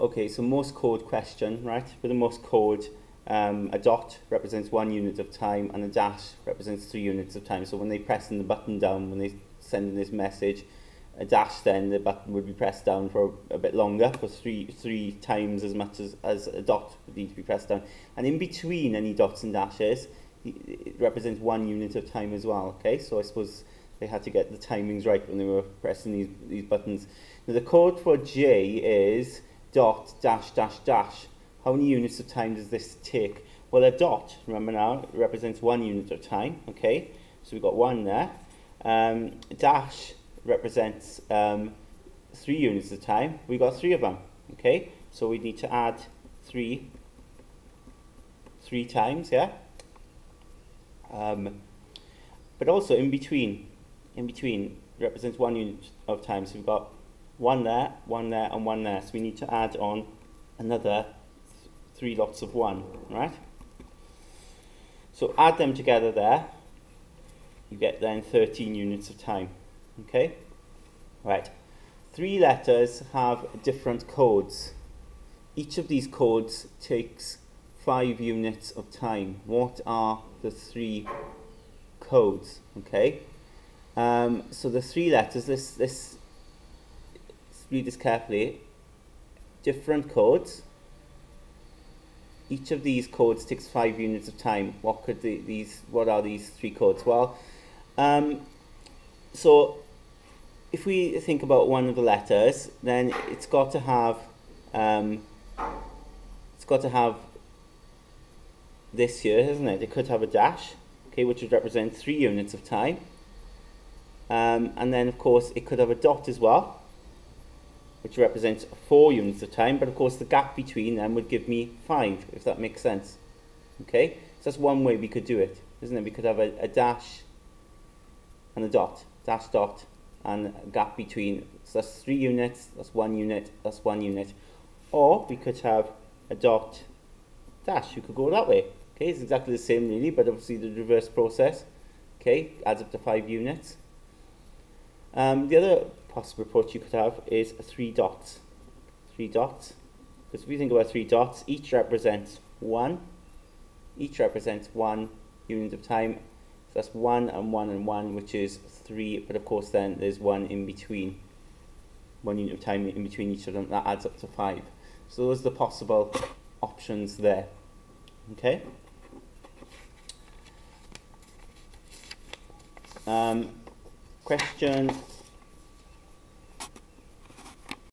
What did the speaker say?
Okay, so Morse code question, right? With the Morse code, um, a dot represents one unit of time and a dash represents three units of time. So when they press in the button down, when they send in this message, a dash then the button would be pressed down for a bit longer for three three times as much as as a dot would need to be pressed down and in between any dots and dashes it represents one unit of time as well okay so i suppose they had to get the timings right when they were pressing these these buttons now the code for j is dot dash dash dash. How many units of time does this take? Well, a dot, remember now, represents one unit of time, okay? So we've got one there. Um, dash represents um, three units of time. We've got three of them, okay? So we need to add three, three times, yeah? Um, but also in between, in between represents one unit of time. So we've got one there, one there, and one there. So we need to add on another th three lots of one, right? So add them together there. You get then 13 units of time. Okay? Right. Three letters have different codes. Each of these codes takes five units of time. What are the three codes? Okay? Um, so the three letters, this, this, read this carefully. Different codes. Each of these codes takes five units of time. What could the, these? What are these three codes? Well, um, so if we think about one of the letters, then it's got to have um, it's got to have this here, isn't it? It could have a dash, okay, which would represent three units of time. Um, and then, of course, it could have a dot as well, which represents four units of time. But, of course, the gap between them would give me five, if that makes sense. Okay? So that's one way we could do it, isn't it? We could have a, a dash and a dot, dash dot, and gap between. So that's three units, that's one unit, that's one unit. Or we could have a dot dash. You could go that way. Okay, it's exactly the same really, but obviously the reverse process. Okay, adds up to five units. Um, the other possible approach you could have is three dots. Three dots. Because if we think about three dots, each represents one. Each represents one unit of time so that's 1 and 1 and 1, which is 3, but of course then there's 1 in between, one unit of time in between each of them, that adds up to 5. So those are the possible options there. Okay? Um, question